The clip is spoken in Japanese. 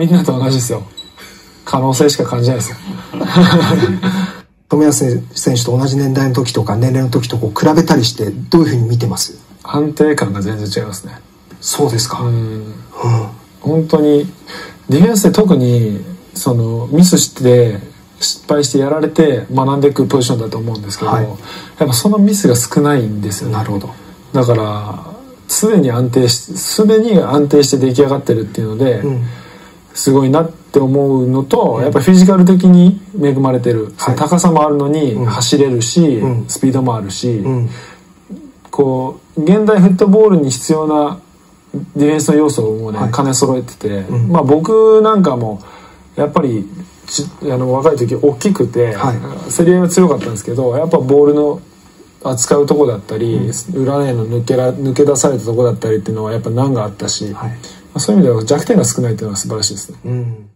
みんなと同じですよ。可能性しか感じないですよ。富安選手と同じ年代の時とか年齢の時とこう比べたりしてどういうふうに見てます？安定感が全然違いますね。そうですか、うん、うん、本当にディフェンスで特にそのミスして失敗してやられて学んでいくポジションだと思うんですけど、はい、やっぱそのミスが少ないんですよね。なるほど。だから常に安定しすでに安定して出来上がってるっていうので、うん、すごいなって思うのと、うん、やっぱフィジカル的に恵まれてる、はい、高さもあるのに走れるし、うん、スピードもあるし、こう現代フットボールに必要なディフェンスの要素をもうね、はい、兼ね揃えてて、まあ僕なんかもやっぱりあの若い時大きくて、はい、競り合いは強かったんですけどやっぱボールの扱うとこだったり、うん、裏への抜けら抜け出されたとこだったりっていうのはやっぱ難があったし、はい、そういう意味では弱点が少ないっていうのは素晴らしいですね。うん